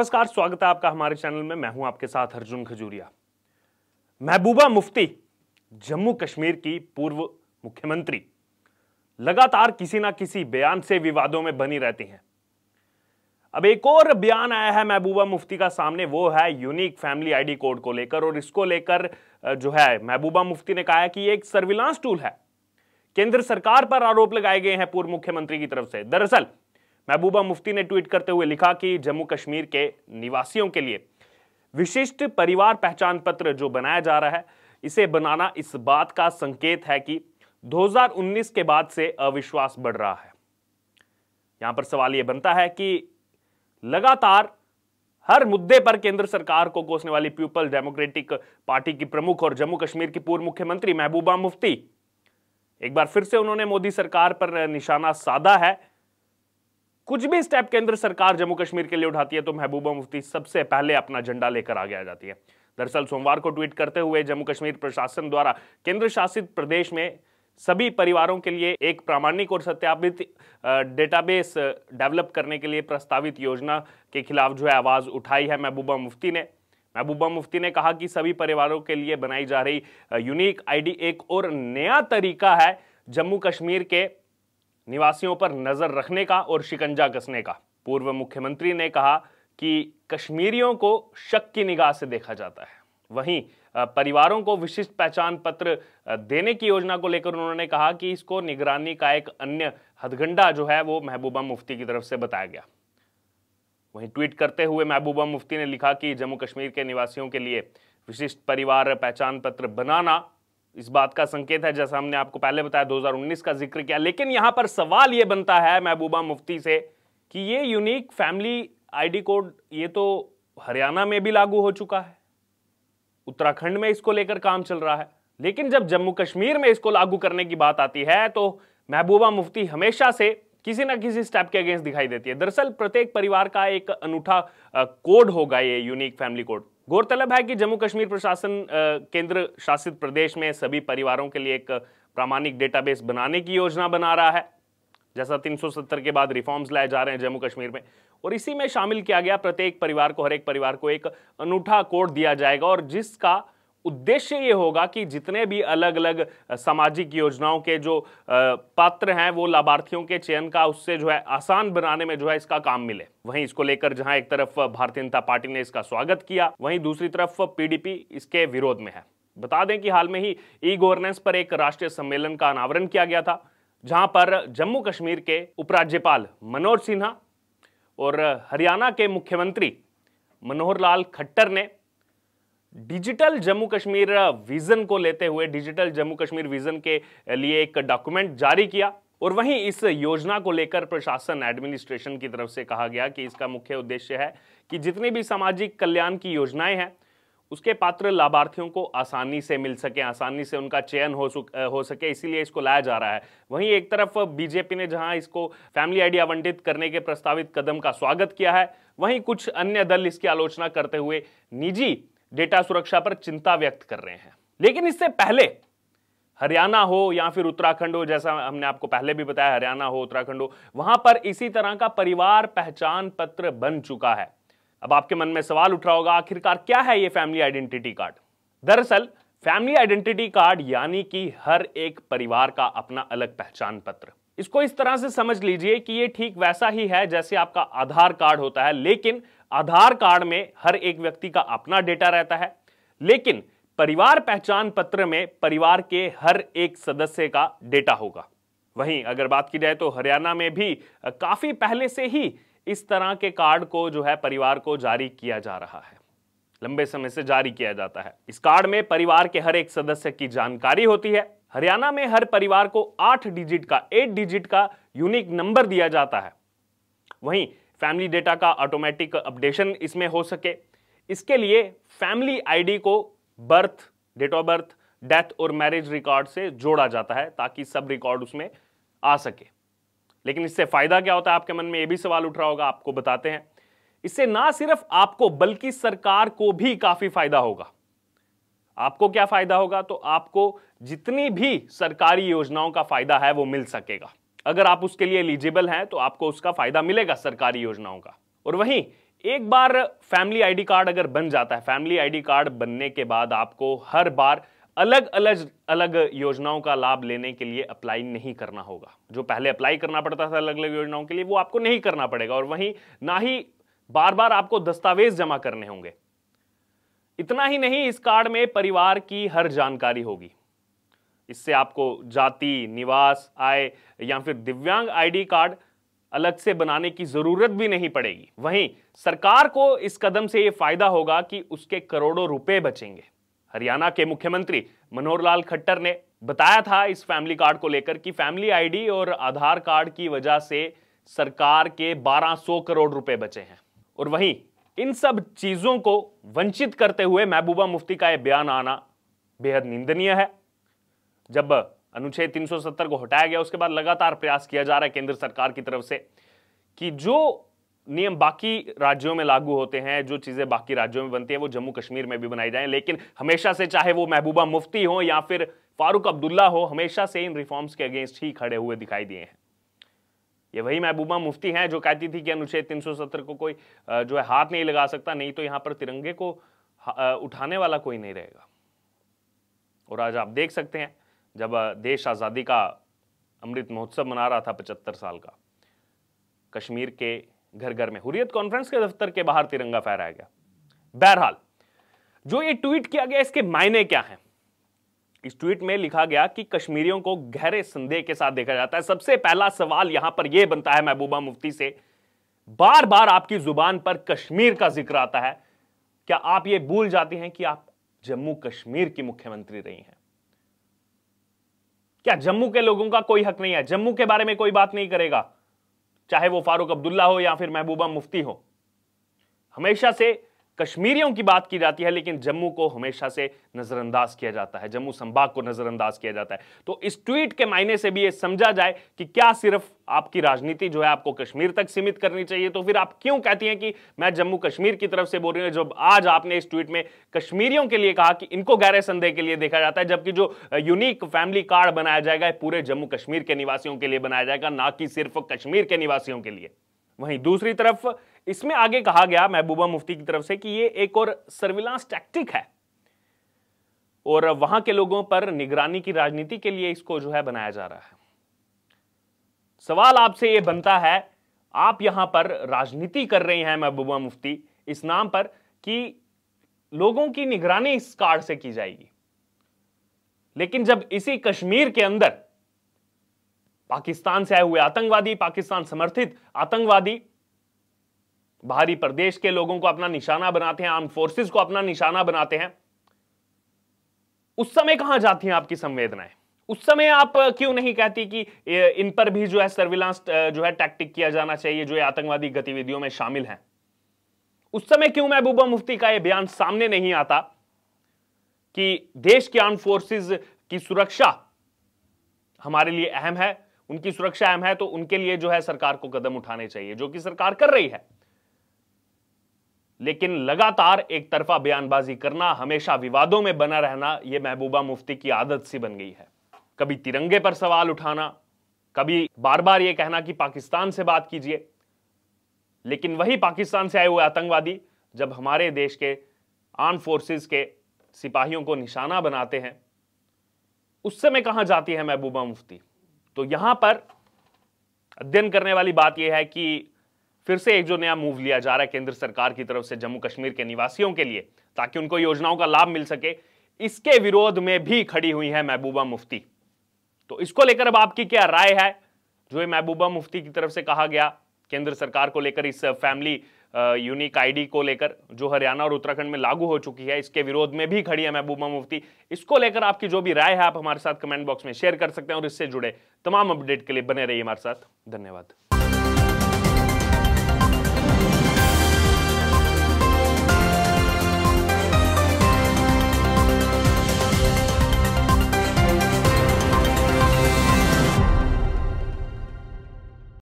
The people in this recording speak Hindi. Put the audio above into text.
नमस्कार, स्वागत है आपका हमारे चैनल में। मैं हूँ आपके साथ अर्जुन खजूरिया। महबूबा मुफ्ती, जम्मू कश्मीर की पूर्व मुख्यमंत्री। लगातार किसी ना किसी बयान से विवादों में बनी रहती हैं। अब एक और बयान आया है महबूबा मुफ्ती का सामने, वो है यूनिक फैमिली आईडी कोड को लेकर। और इसको लेकर जो है, महबूबा मुफ्ती ने कहा है कि एक सर्विलांस टूल है। केंद्र सरकार पर आरोप लगाए गए हैं पूर्व मुख्यमंत्री की तरफ़ से। दरअसल महबूबा मुफ्ती ने ट्वीट करते हुए लिखा कि जम्मू कश्मीर के निवासियों के लिए विशिष्ट परिवार पहचान पत्र जो बनाया जा रहा है, इसे बनाना इस बात का संकेत है कि 2019 के बाद से अविश्वास बढ़ रहा है। यहाँ पर सवाल यह बनता है कि लगातार हर मुद्दे पर केंद्र सरकार को कोसने वाली पीपल डेमोक्रेटिक पार्टी की प्रमुख और जम्मू कश्मीर की पूर्व मुख्यमंत्री महबूबा मुफ्ती, एक बार फिर से उन्होंने मोदी सरकार पर निशाना साधा है। कुछ भी स्टेप केंद्र सरकार जम्मू कश्मीर के लिए उठाती है तो महबूबा मुफ्ती सबसे पहले अपना झंडा लेकर आगे आ जाती है। दरअसल सोमवार को ट्वीट करते हुए जम्मू कश्मीर प्रशासन द्वारा केंद्र शासित प्रदेश में सभी परिवारों के लिए एक प्रामाणिक और सत्यापित डेटाबेस डेवलप करने के लिए प्रस्तावित योजना के खिलाफ जो है आवाज़ उठाई है महबूबा मुफ्ती ने। महबूबा मुफ्ती ने कहा कि सभी परिवारों के लिए बनाई जा रही यूनिक आईडी एक और नया तरीका है जम्मू कश्मीर के निवासियों पर नज़र रखने का और शिकंजा कसने का। पूर्व मुख्यमंत्री ने कहा कि कश्मीरियों को शक की निगाह से देखा जाता है। वहीं परिवारों को विशिष्ट पहचान पत्र देने की योजना को लेकर उन्होंने कहा कि इसको निगरानी का एक अन्य हथगंडा जो है वो महबूबा मुफ्ती की तरफ़ से बताया गया। वहीं ट्वीट करते हुए महबूबा मुफ्ती ने लिखा कि जम्मू कश्मीर के निवासियों के लिए विशिष्ट परिवार पहचान पत्र बनाना इस बात का संकेत है, जैसा हमने आपको पहले बताया 2019 का ज़िक्र किया। लेकिन यहाँ पर सवाल यह बनता है महबूबा मुफ्ती से कि ये यूनिक फैमिली आईडी कोड ये तो हरियाणा में भी लागू हो चुका है। उत्तराखंड में इसको लेकर काम चल रहा है। लेकिन जब जम्मू कश्मीर में इसको लागू करने की बात आती है तो महबूबा मुफ्ती हमेशा से किसी ना किसी स्टेप के अगेंस्ट दिखाई देती है। दरअसल प्रत्येक परिवार का एक अनूठा कोड होगा ये यूनिक फैमिली कोड गौरतलब है कि जम्मू कश्मीर प्रशासन केंद्र शासित प्रदेश में सभी परिवारों के लिए एक प्रामाणिक डेटाबेस बनाने की योजना बना रहा है। जैसा 370 के बाद रिफॉर्म्स लाए जा रहे हैं जम्मू कश्मीर में। और इसी में शामिल किया गया, प्रत्येक परिवार को, हर एक परिवार को एक अनूठा कोड दिया जाएगा और जिसका उद्देश्य ये होगा कि जितने भी अलग अलग सामाजिक योजनाओं के जो पात्र हैं, वो लाभार्थियों के चयन का उससे जो है आसान बनाने में जो है इसका काम मिले। वहीं इसको लेकर जहाँ एक तरफ़ भारतीय जनता पार्टी ने इसका स्वागत किया, वहीं दूसरी तरफ़ पीडीपी इसके विरोध में है। बता दें कि हाल में ही ई गवर्नेंस पर एक राष्ट्रीय सम्मेलन का अनावरण किया गया था, जहाँ पर जम्मू कश्मीर के उपराज्यपाल मनोज सिन्हा और हरियाणा के मुख्यमंत्री मनोहर लाल खट्टर ने डिजिटल जम्मू कश्मीर विजन को लेते हुए, डिजिटल जम्मू कश्मीर विजन के लिए एक डॉक्यूमेंट जारी किया और वहीं इस योजना को लेकर प्रशासन एडमिनिस्ट्रेशन की तरफ़ से कहा गया कि इसका मुख्य उद्देश्य है कि जितनी भी सामाजिक कल्याण की योजनाएँ हैं, उसके पात्र लाभार्थियों को आसानी से मिल सके, आसानी से उनका चयन हो हो सके, इसीलिए इसको लाया जा रहा है। वहीं एक तरफ़ बीजेपी ने जहाँ इसको फैमिली आईडी आवंटित करने के प्रस्तावित कदम का स्वागत किया है, वहीं कुछ अन्य दल इसकी आलोचना करते हुए निजी डेटा सुरक्षा पर चिंता व्यक्त कर रहे हैं। लेकिन इससे पहले, हरियाणा हो या फिर उत्तराखंड हो, जैसा हमने आपको पहले भी बताया, हरियाणा हो, उत्तराखंड हो, वहाँ पर इसी तरह का परिवार पहचान पत्र बन चुका है। अब आपके मन में सवाल उठ रहा होगा, आखिरकार क्या है ये फैमिली आइडेंटिटी कार्ड दरअसल फैमिली आइडेंटिटी कार्ड यानी कि हर एक परिवार का अपना अलग पहचान पत्र। इसको इस तरह से समझ लीजिए कि ये ठीक वैसा ही है जैसे आपका आधार कार्ड होता है, लेकिन आधार कार्ड में हर एक व्यक्ति का अपना डेटा रहता है, लेकिन परिवार पहचान पत्र में परिवार के हर एक सदस्य का डेटा होगा। वहीं अगर बात की जाए तो हरियाणा में भी काफ़ी पहले से ही इस तरह के कार्ड को जो है परिवार को जारी किया जा रहा है। लंबे समय से जारी किया जाता है। इस कार्ड में परिवार के हर एक सदस्य की जानकारी होती है। हरियाणा में हर परिवार को आठ डिजिट का एट डिजिट का यूनिक नंबर दिया जाता है। वहीं फैमिली डेटा का ऑटोमेटिक अपडेशन इसमें हो सके। इसके लिए फैमिली आईडी को birth date of birth death और मैरिज रिकॉर्ड से जोड़ा जाता है ताकि सब रिकॉर्ड उसमें आ सके। लेकिन इससे फ़ायदा क्या होता है? आपके मन में यह भी सवाल उठ रहा होगा, आपको बताते हैं। इससे ना सिर्फ़ आपको, बल्कि सरकार को भी काफ़ी फ़ायदा होगा। आपको क्या फ़ायदा होगा? तो आपको जितनी भी सरकारी योजनाओं का फ़ायदा है, वो मिल सकेगा। अगर आप उसके लिए एलिजिबल हैं तो आपको उसका फ़ायदा मिलेगा सरकारी योजनाओं का। और वहीं, एक बार फैमिली आईडी कार्ड अगर बन जाता है फैमिली आईडी कार्ड बनने के बाद आपको हर बार अलग अलग अलग योजनाओं का लाभ लेने के लिए अप्लाई नहीं करना होगा। जो पहले अप्लाई करना पड़ता था अलग अलग योजनाओं के लिए, वो आपको नहीं करना पड़ेगा। और वहीं, ना ही बार बार आपको दस्तावेज़ जमा करने होंगे। इतना ही नहीं, इस कार्ड में परिवार की हर जानकारी होगी। इससे आपको जाति, निवास, आय या फिर दिव्यांग आईडी कार्ड अलग से बनाने की ज़रूरत भी नहीं पड़ेगी। वहीं सरकार को इस कदम से यह फ़ायदा होगा कि उसके करोड़ों रुपए बचेंगे। हरियाणा के मुख्यमंत्री मनोहर लाल खट्टर ने बताया था इस फैमिली कार्ड को लेकर कि फैमिली आईडी और आधार कार्ड की वजह से सरकार के 1200 करोड़ रुपए बचे हैं। और वहीं इन सब चीज़ों को वंचित करते हुए महबूबा मुफ्ती का यह बयान आना बेहद निंदनीय है। जब अनुच्छेद 370 को हटाया गया, उसके बाद लगातार प्रयास किया जा रहा है केंद्र सरकार की तरफ़ से कि जो नियम बाकी राज्यों में लागू होते हैं, जो चीज़ें बाकी राज्यों में बनती हैं, वो जम्मू कश्मीर में भी बनाई जाए। लेकिन हमेशा से चाहे वो महबूबा मुफ्ती हो या फिर फारूक अब्दुल्ला हो, हमेशा से इन रिफॉर्म्स के अगेंस्ट ही खड़े हुए दिखाई दिए हैं। ये वही महबूबा मुफ्ती हैं जो कहती थी कि अनुच्छेद 370 को कोई जो है हाथ नहीं लगा सकता, नहीं तो यहाँ पर तिरंगे को उठाने वाला कोई नहीं रहेगा। और आज आप देख सकते हैं जब देश आज़ादी का अमृत महोत्सव मना रहा था पचहत्तर साल का, कश्मीर के घर घर में हुरियत कॉन्फ्रेंस के दफ्तर के बाहर तिरंगा फहराया गया। बहरहाल, जो ये ट्वीट किया गया, इसके मायने क्या हैं? इस ट्वीट में लिखा गया कि कश्मीरियों को गहरे संदेह के साथ देखा जाता है। सबसे पहला सवाल यहाँ पर यह बनता है महबूबा मुफ्ती से बार बार आपकी ज़ुबान पर कश्मीर का ज़िक्र आता है। क्या आप ये भूल जाती हैं कि आप जम्मू कश्मीर की मुख्यमंत्री रही हैं? क्या जम्मू के लोगों का कोई हक नहीं है? जम्मू के बारे में कोई बात नहीं करेगा। चाहे वो फारूक अब्दुल्ला हो या फिर महबूबा मुफ्ती हो। हमेशा से कश्मीरियों की बात की जाती है, लेकिन जम्मू को हमेशा से नजरअंदाज किया जाता है, जम्मू संभाग को नजरअंदाज किया जाता है। तो इस ट्वीट के मायने से भी ये समझा जाए कि क्या सिर्फ़ आपकी राजनीति जो है आपको कश्मीर तक सीमित करनी चाहिए। तो फिर आप क्यों कहती हैं कि मैं जम्मू कश्मीर की तरफ़ से बोल रही हूँ, जब आज आपने इस ट्वीट में कश्मीरियों के लिए कहा कि इनको गहरे संदेह के लिए देखा जाता है, जबकि जो यूनिक फैमिली कार्ड बनाया जाएगा पूरे जम्मू कश्मीर के निवासियों के लिए बनाया जाएगा, ना कि सिर्फ़ कश्मीर के निवासियों के लिए। वहीं दूसरी तरफ़ इसमें आगे कहा गया महबूबा मुफ्ती की तरफ़ से कि ये एक और सर्विलांस टैक्टिक है। और वहाँ के लोगों पर निगरानी की राजनीति के लिए इसको जो है बनाया जा रहा है। सवाल आपसे यह बनता है, आप यहाँ पर राजनीति कर रहे हैं महबूबा मुफ्ती, इस नाम पर कि लोगों की निगरानी इस कार्ड से की जाएगी। लेकिन जब इसी कश्मीर के अंदर पाकिस्तान से आए हुए आतंकवादी, पाकिस्तान समर्थित आतंकवादी बाहरी प्रदेश के लोगों को अपना निशाना बनाते हैं आर्म फोर्सेस को अपना निशाना बनाते हैं। उस समय कहाँ जाती हैं आपकी संवेदनाएँ? उस समय आप क्यों नहीं कहती कि इन पर भी जो है सर्विलांस जो है टैक्टिक किया जाना चाहिए, जो आतंकवादी गतिविधियों में शामिल हैं? उस समय क्यों महबूबा मुफ्ती का यह बयान सामने नहीं आता कि देश की आर्म फोर्सेस की सुरक्षा हमारे लिए अहम है, उनकी सुरक्षा अहम है तो उनके लिए जो है सरकार को कदम उठाने चाहिए, जो कि सरकार कर रही है। लेकिन लगातार एक तरफा बयानबाजी करना, हमेशा विवादों में बना रहना यह महबूबा मुफ्ती की आदत सी बन गई है। कभी तिरंगे पर सवाल उठाना, कभी बार बार यह कहना कि पाकिस्तान से बात कीजिए। लेकिन वही पाकिस्तान से आए हुए आतंकवादी, जब हमारे देश के आर्म फोर्सेस के सिपाहियों को निशाना बनाते हैं, उस समय कहाँ जाती है महबूबा मुफ्ती? तो यहाँ पर अध्ययन करने वाली बात यह है कि फिर से एक जो नया मूव लिया जा रहा है केंद्र सरकार की तरफ़ से जम्मू कश्मीर के निवासियों के लिए, ताकि उनको योजनाओं का लाभ मिल सके। इसके विरोध में भी खड़ी हुई है महबूबा मुफ्ती। तो इसको लेकर अब आपकी क्या राय है? जो महबूबा मुफ्ती की तरफ़ से कहा गया, केंद्र सरकार को लेकर, इस फैमिली यूनिक आईडी को लेकर, जो हरियाणा और उत्तराखंड में लागू हो चुकी है, इसके विरोध में भी खड़ी है महबूबा मुफ्ती। इसको लेकर आपकी जो भी राय है, आप हमारे साथ कमेंट बॉक्स में शेयर कर सकते हैं और इससे जुड़े तमाम अपडेट के लिए बने रहिए हमारे साथ। धन्यवाद।